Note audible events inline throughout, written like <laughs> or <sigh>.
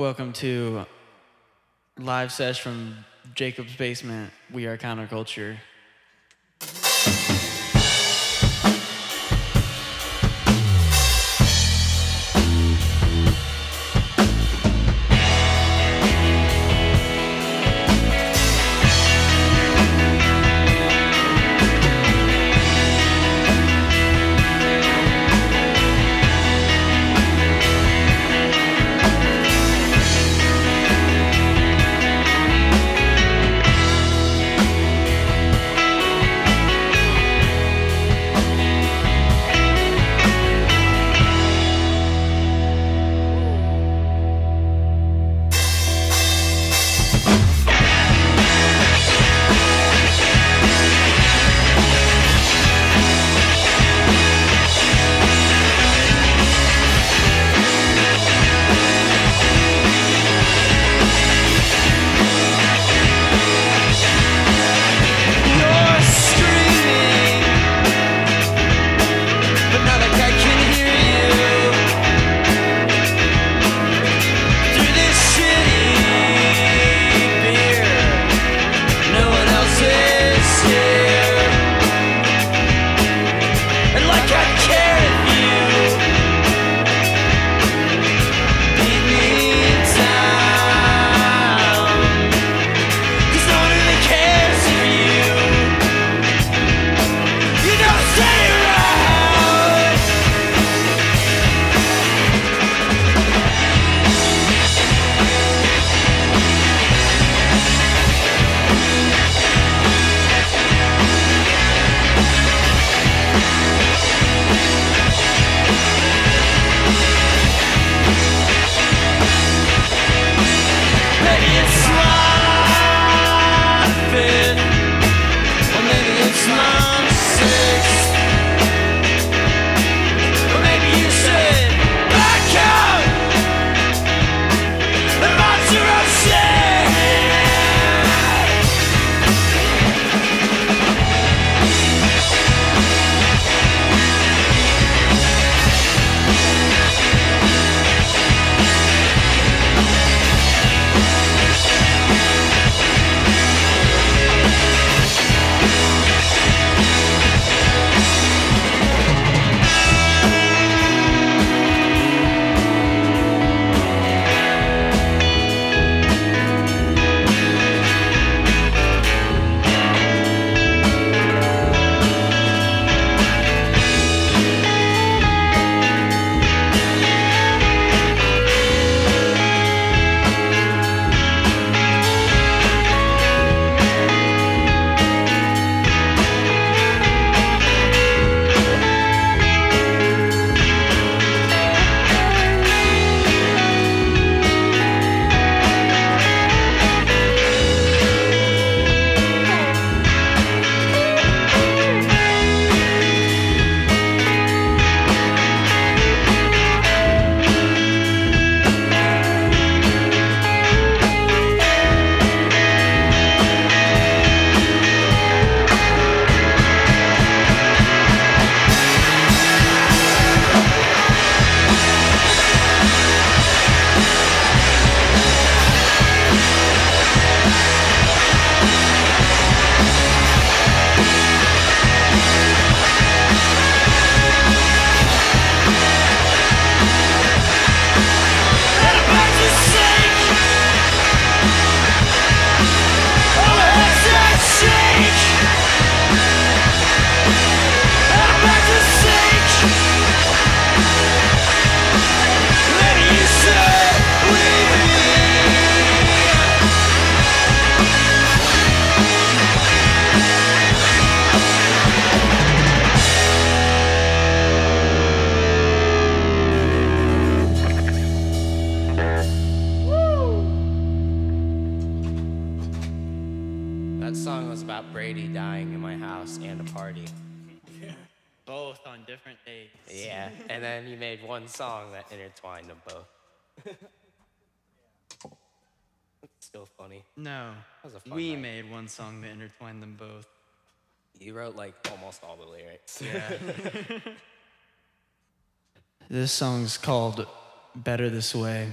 Welcome to live sesh from Jakob's basement. We are counterculture. Both on different days. Yeah, and then he made one song that intertwined them both. It's still funny. No. was a fun We night. made one song that intertwined them both. You wrote like almost all the lyrics. Yeah. <laughs> this song's called Better This Way.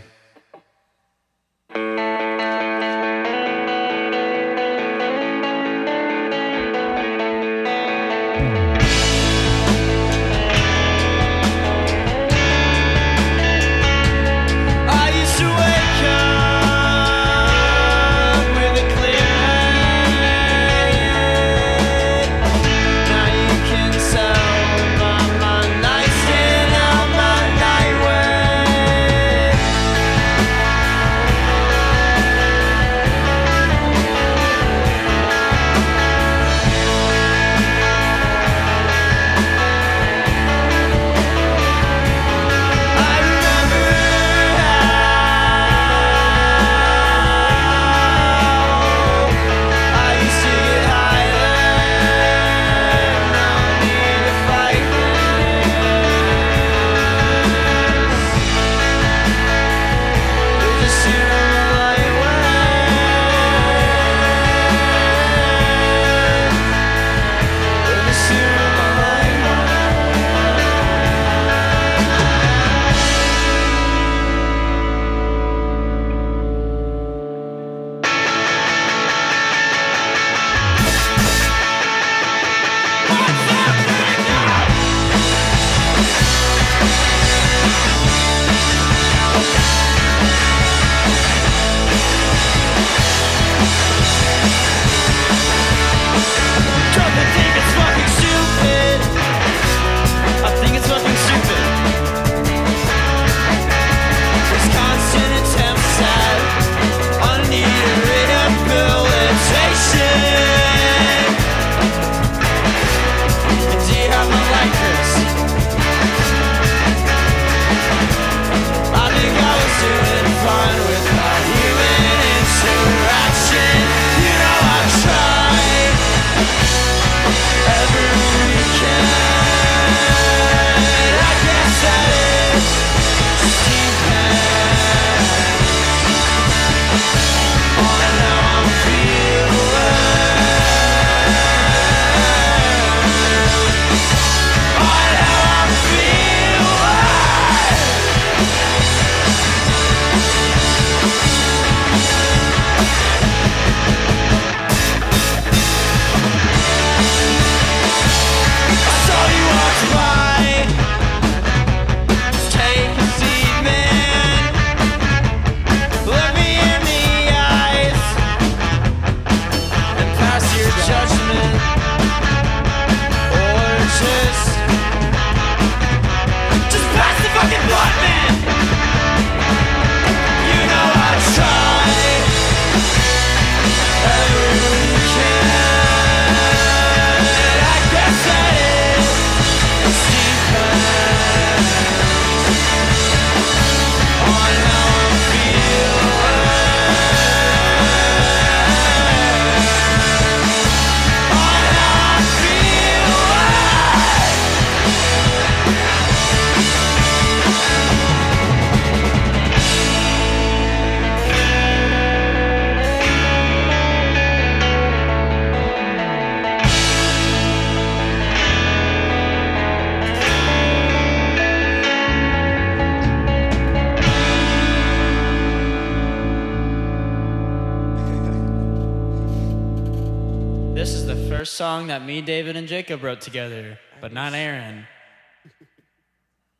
This is the first song that me, David, and Jakob wrote together, but not Aaron.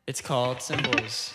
It's called Symbols.